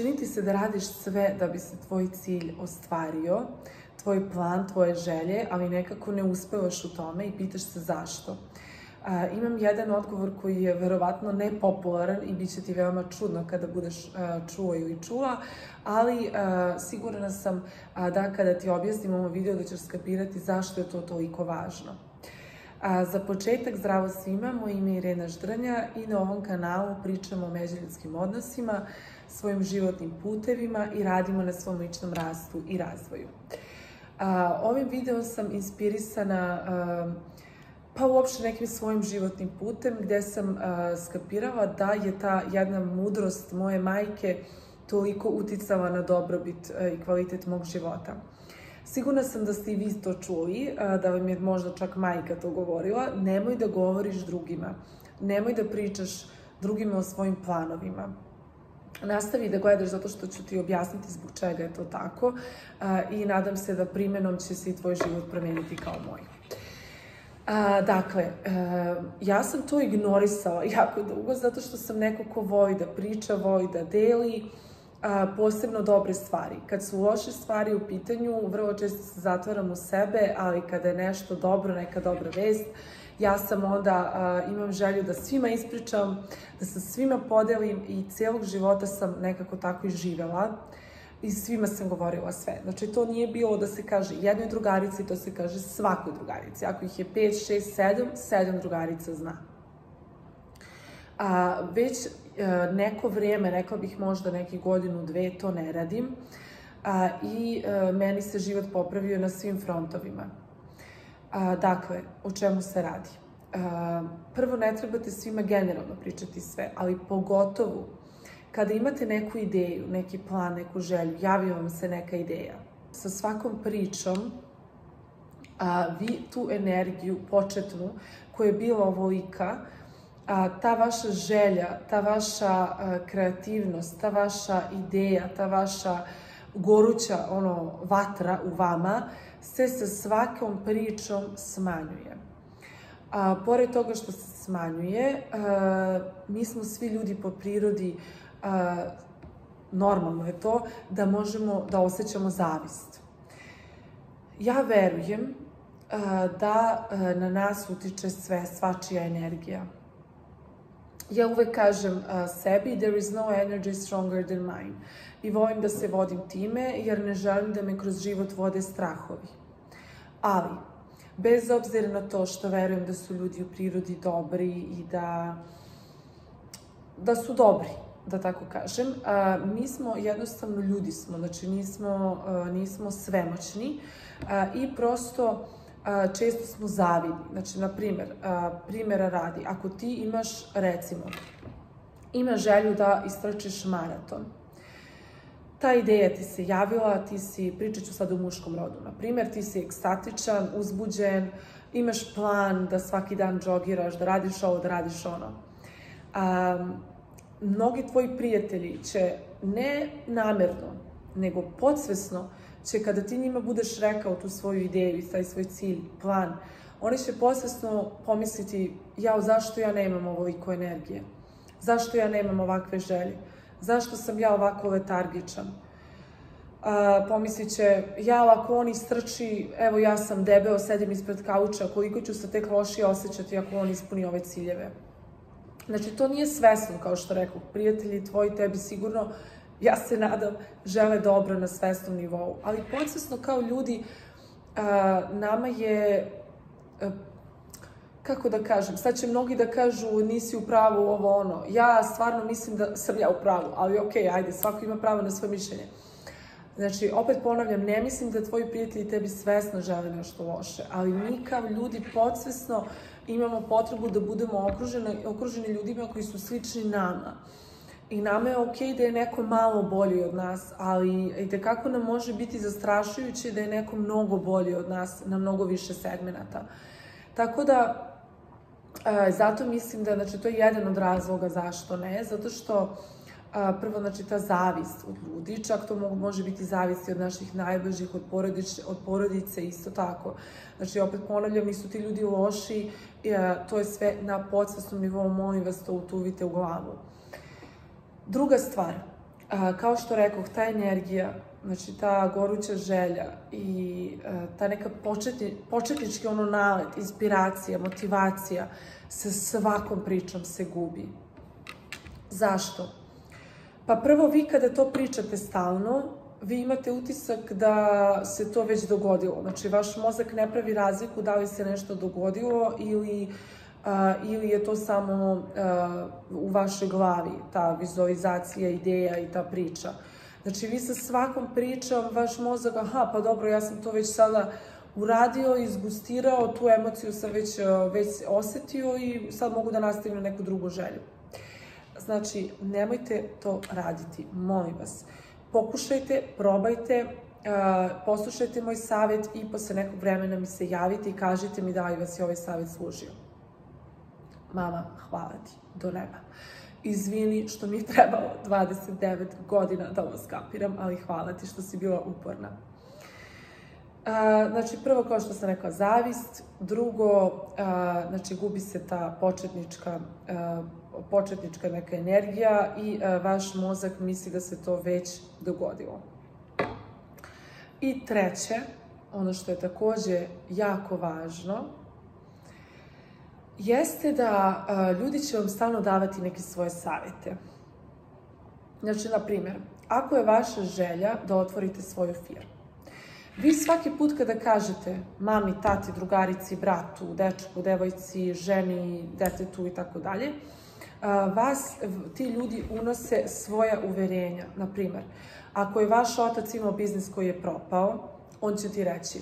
Čini ti se da radiš sve da bi se tvoj cilj ostvario, tvoj plan, tvoje želje, ali nekako ne uspevaš u tome i pitaš se zašto. Imam jedan odgovor koji je verovatno nepopularan i bit će ti veoma čudno kada budeš čuo ili čula, ali sigurna sam da kada ti objasnim ovo video da ćeš skapirati zašto je to toliko važno. A, za početak zdravo svima, moje ime je Irena Ždrnja i na ovom kanalu pričamo o međuljudskim odnosima, svojim životnim putevima i radimo na svom ličnom rastu i razvoju. A, ovim videom sam inspirisana a, pa uopšte nekim svojim životnim putem gde sam a, skapirala da je ta jedna mudrost moje majke toliko uticala na dobrobit a, i kvalitet mog života. Sigurna sam da ste i vi to čuli, da vam je možda čak majka to govorila. Nemoj da govoriš drugima. Nemoj da pričaš drugima o svojim planovima nastavi da gledaš zato što ću ti objasniti zbog čega je to tako i nadam se da primenom će se i tvoj život promeniti kao moj. A, dakle, ja sam to ignorisala jako dugo zato što sam neko ko voli da priča, voli da deli, a, posebno dobre stvari. Kad su loše stvari u pitanju, vrlo često se zatvaram u sebe, ali kada je nešto dobro, neka dobra vest, ja sam onda, uh, imam želju da svima ispričam, da sa svima podelim i celog života sam nekako tako i živela i svima sam govorila sve. Znači, to nije bilo da se kaže jednoj drugarici, to se kaže svakoj drugarici. Ako ih je 5, 6, 7, 7 drugarica zna. A, već a, neko vrijeme, rekla bih možda neki godinu, dve, to ne radim. A, I a, meni se život popravio na svim frontovima. A, dakle, o čemu se radi? A, prvo, ne trebate svima generalno pričati sve, ali pogotovo kada imate neku ideju, neki plan, neku želju, javi vam se neka ideja. Sa svakom pričom a, vi tu energiju početnu, koja je bila ovolika, a, ta vaša želja, ta vaša kreativnost, ta vaša ideja, ta vaša goruća ono, vatra u vama, se sa svakom pričom smanjuje. A, pored toga što se smanjuje, a, mi smo svi ljudi po prirodi, a, normalno je to, da možemo da osjećamo zavist. Ja verujem da na nas utiče sve, svačija energija. Ja uvek kažem a, sebi, there is no energy stronger than mine i volim da se vodim time jer ne želim da me kroz život vode strahovi. Ali, bez obzira na to što verujem da su ljudi u prirodi dobri i da, da su dobri, da tako kažem, a, mi smo jednostavno ljudi smo, znači nismo, a, nismo svemoćni a, i prosto često smo zavidni. Znači, na primjer, primjera radi, ako ti imaš, recimo, ima želju da istračiš maraton, ta ideja ti se javila, ti si, pričat ću sad u muškom rodu, na primjer, ti si ekstatičan, uzbuđen, imaš plan da svaki dan džogiraš, da radiš ovo, da radiš ono. A, mnogi tvoji prijatelji će ne namerno, nego podsvesno će kada ti njima budeš rekao tu svoju ideju i taj svoj cilj, plan, oni će podsvesno pomisliti, jao, zašto ja nemam ovoliko energije? Zašto ja nemam ovakve želje? zašto sam ja ovako letargičan? A, pomislit će, ja ako on istrči, evo ja sam debeo, sedim ispred kauča, koliko ću se tek lošije osjećati ako on ispuni ove ciljeve. Znači, to nije svesno, kao što rekao, prijatelji tvoji tebi sigurno, ja se nadam, žele dobro na svesnom nivou. Ali podsvesno kao ljudi, a, nama je kako da kažem, sad će mnogi da kažu nisi u pravu ovo ono. Ja stvarno mislim da sam ja u pravu, ali okej, okay, ajde, svako ima pravo na svoje mišljenje. Znači, opet ponavljam, ne mislim da tvoji prijatelji tebi svesno žele nešto loše, ali mi kao ljudi podsvesno imamo potrebu da budemo okruženi, okruženi ljudima koji su slični nama. I nama je okej okay da je neko malo bolji od nas, ali i tekako nam može biti zastrašujuće da je neko mnogo bolji od nas na mnogo više segmenata. Tako da, E, zato mislim da, znači, to je jedan od razloga zašto ne, zato što a, prvo, znači, ta zavist od ljudi, čak to može biti zavist od naših najbližih, od porodice, od porodice isto tako. Znači, opet ponavljam, nisu ti ljudi loši, a, to je sve na podsvestnom nivou, molim vas to utuvite u glavu. Druga stvar, kao što rekoh, ta energija, znači ta goruća želja i a, ta neka početni, početnički ono nalet, inspiracija, motivacija sa svakom pričom se gubi. Zašto? Pa prvo vi kada to pričate stalno, vi imate utisak da se to već dogodilo. Znači, vaš mozak ne pravi razliku da li se nešto dogodilo ili, ili je to samo u vašoj glavi, ta vizualizacija, ideja i ta priča. Znači, vi sa svakom pričom, vaš mozak, aha, pa dobro, ja sam to već sada uradio, izgustirao, tu emociju sam već, već osetio i sad mogu da nastavim na neku drugu želju. Znači, nemojte to raditi, molim vas. Pokušajte, probajte, poslušajte moj savjet i posle nekog vremena mi se javite i kažite mi da li vas je ovaj savjet služio. Mama, hvala ti, do neba. Izvini što mi je trebalo 29 godina da ovo skapiram, ali hvala ti što si bila uporna. Znači, prvo, kao što sam rekla, zavist. Drugo, znači, gubi se ta početnička, početnička neka energija i vaš mozak misli da se to već dogodilo. I treće, ono što je takođe jako važno, jeste da a, ljudi će vam stalno davati neke svoje savete. Znači, na primjer, ako je vaša želja da otvorite svoju firmu, Vi svaki put kada kažete mami, tati, drugarici, bratu, dečku, devojci, ženi, detetu i tako dalje, vas, ti ljudi unose svoja uverenja. Naprimer, ako je vaš otac imao biznis koji je propao, on će ti reći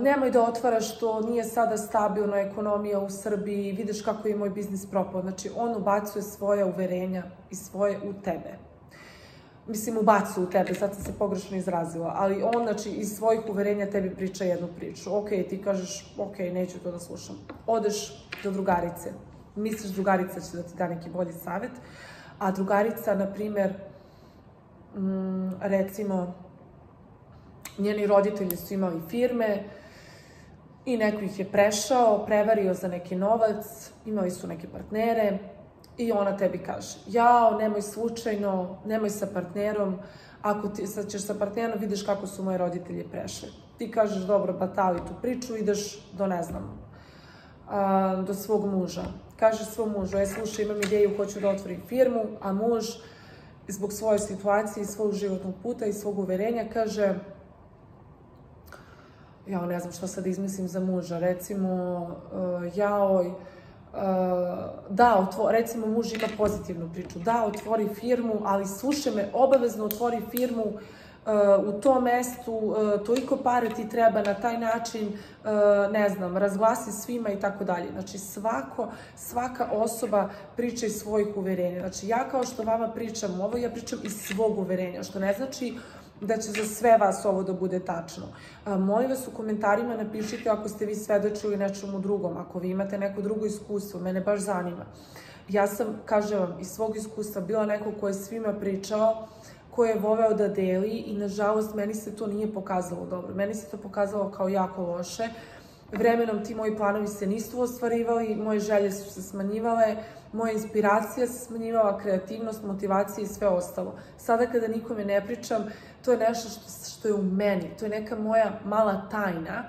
nemoj da otvaraš to, nije sada stabilna ekonomija u Srbiji, vidiš kako je moj biznis propao. Znači, on ubacuje svoja uverenja i svoje u tebe mislim, ubacu u tebe, sad sam se pogrešno izrazila, ali on, znači, iz svojih uverenja tebi priča jednu priču. Ok, ti kažeš, ok, neću to da slušam. Odeš do drugarice. Misliš drugarica će da ti da neki bolji savet, a drugarica, na primer, mm, recimo, njeni roditelji su imali firme i neko ih je prešao, prevario za neki novac, imali su neke partnere, I ona tebi kaže, jao, nemoj slučajno, nemoj sa partnerom, ako ti sad ćeš sa partnerom, vidiš kako su moji roditelji prešli. Ti kažeš, dobro, batali tu priču, ideš do, ne znam, a, do svog muža. Kažeš svom mužu, e, slušaj, imam ideju, hoću da otvorim firmu, a muž, zbog svoje situacije, svog životnog puta i svog uverenja, kaže, ja ne znam šta sad izmislim za muža, recimo, uh, jaoj, da, otvo, recimo muž ima pozitivnu priču, da, otvori firmu, ali slušaj me, obavezno otvori firmu uh, u tom mestu, uh, toliko pare ti treba na taj način, uh, ne znam, razglasi svima i tako dalje. Znači, svako, svaka osoba priča iz svojih uverenja. Znači, ja kao što vama pričam ovo, ja pričam iz svog uverenja, što ne znači da će za sve vas ovo da bude tačno. Molim vas u komentarima napišite ako ste vi svedočili nečemu drugom, ako vi imate neko drugo iskustvo, mene baš zanima. Ja sam, kažem vam, iz svog iskustva bila neko ko je svima pričao, ko je voleo da deli i nažalost meni se to nije pokazalo dobro. Meni se to pokazalo kao jako loše. Vremenom ti moji planovi se nisu ostvarivali, moje želje su se smanjivale, moja inspiracija se smanjivala, kreativnost, motivacija i sve ostalo. Sada kada nikome ne pričam, to je nešto što, što je u meni, to je neka moja mala tajna,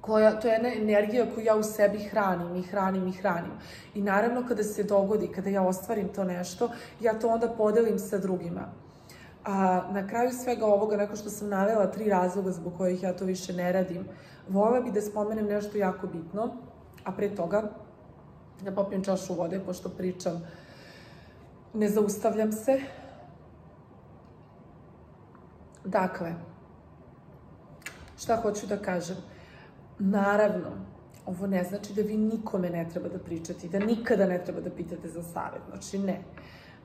koja, to je jedna energija koju ja u sebi hranim i hranim i hranim. I naravno kada se dogodi, kada ja ostvarim to nešto, ja to onda podelim sa drugima. A na kraju svega ovoga, nakon što sam navela tri razloga zbog kojih ja to više ne radim, vola bi da spomenem nešto jako bitno, a pre toga da popijem čašu vode, pošto pričam, ne zaustavljam se. Dakle, šta hoću da kažem? Naravno, ovo ne znači da vi nikome ne treba da pričate i da nikada ne treba da pitate za savjet. Znači, ne.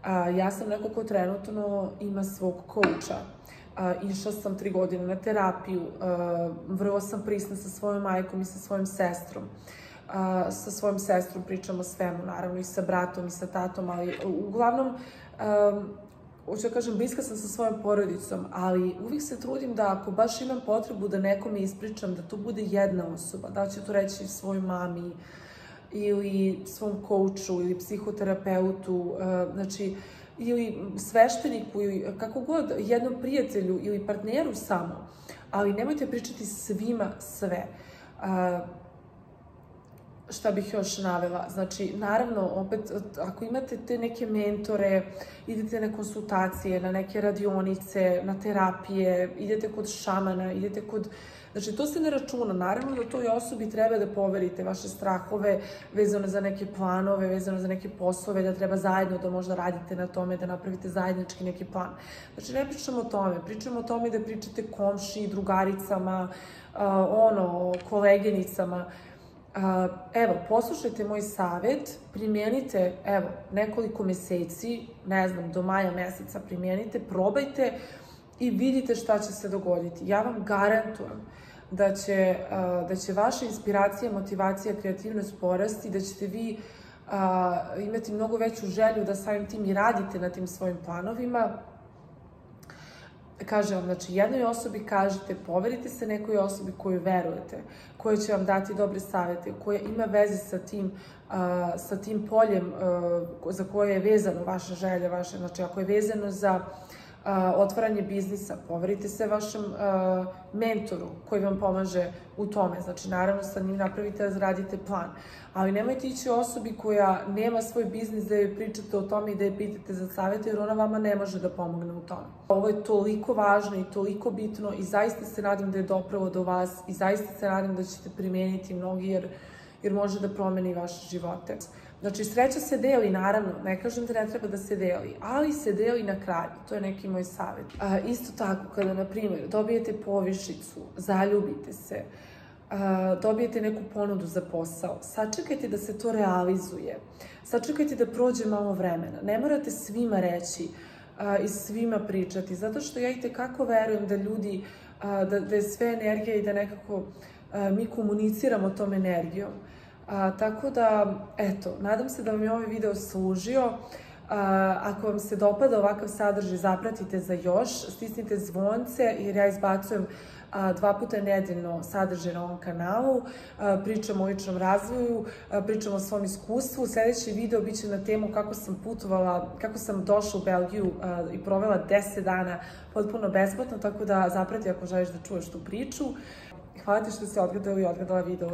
A, ja sam neko ko trenutno ima svog kouča. A, išla sam tri godine na terapiju, a, vrlo sam prisna sa svojom majkom i sa svojom sestrom. A, sa svojom sestrom pričam o svemu, naravno i sa bratom i sa tatom, ali uglavnom, um, hoću da kažem, bliska sam sa svojom porodicom, ali uvijek se trudim da ako baš imam potrebu da nekome ispričam, da to bude jedna osoba, da ću to reći svojoj mami ili svom kouču ili psihoterapeutu, uh, znači, uh, ili svešteniku ili kako god, jednom prijatelju ili partneru samo, ali nemojte pričati svima sve. Šta bih još navela? Znači, naravno, opet, ako imate te neke mentore, idete na konsultacije, na neke radionice, na terapije, idete kod šamana, idete kod... Znači, to se ne računa. Naravno da toj osobi treba da poverite vaše strahove vezano za neke planove, vezano za neke poslove, da treba zajedno da možda radite na tome, da napravite zajednički neki plan. Znači, ne pričamo o tome. Pričamo o tome da pričate komši, drugaricama, ono, koleginicama, evo, poslušajte moj savet, primjenite, evo, nekoliko meseci, ne znam, do maja meseca primjenite, probajte i vidite šta će se dogoditi. Ja vam garantujem da će, da će vaša inspiracija, motivacija, kreativnost porasti, da ćete vi imati mnogo veću želju da samim tim i radite na tim svojim planovima, kaže vam, znači, jednoj osobi kažete, poverite se nekoj osobi koju verujete, koja će vam dati dobre savete, koja ima veze sa tim, uh, sa tim poljem uh, za koje je vezano vaša želja, vaše, znači, ako je vezano za otvaranje biznisa, poverite se vašem mentoru koji vam pomaže u tome. Znači, naravno, sa njim napravite da plan. Ali nemojte ići osobi koja nema svoj biznis da joj pričate o tome i da je pitate za savete, jer ona vama ne može da pomogne u tome. Ovo je toliko važno i toliko bitno i zaista se nadim da je dopravo do vas i zaista se nadim da ćete primeniti mnogi, jer, jer može da promeni vaše živote. Znači, sreća se deli, naravno, ne kažem da ne treba da se deli, ali se deli na kraju, to je neki moj savjet. A, isto tako, kada, na primjer, dobijete povišicu, zaljubite se, a, dobijete neku ponudu za posao, sačekajte da se to realizuje, sačekajte da prođe malo vremena, ne morate svima reći a, i svima pričati, zato što ja i tekako verujem da ljudi, a, da, da je sve energija i da nekako a, mi komuniciramo tom energijom. A, tako da, eto, nadam se da vam je ovaj video služio. A, ako vam se dopada ovakav sadržaj, zapratite za još, stisnite zvonce jer ja izbacujem a, dva puta nedeljno sadržaj na ovom kanalu, a, pričam o ličnom razvoju, a, pričam o svom iskustvu. Sledeći video biće na temu kako sam putovala, kako sam došla u Belgiju a, i provela 10 dana potpuno besplatno, tako da zaprati ako želiš da čuješ tu priču. Hvala ti što si odgledala i odgledala video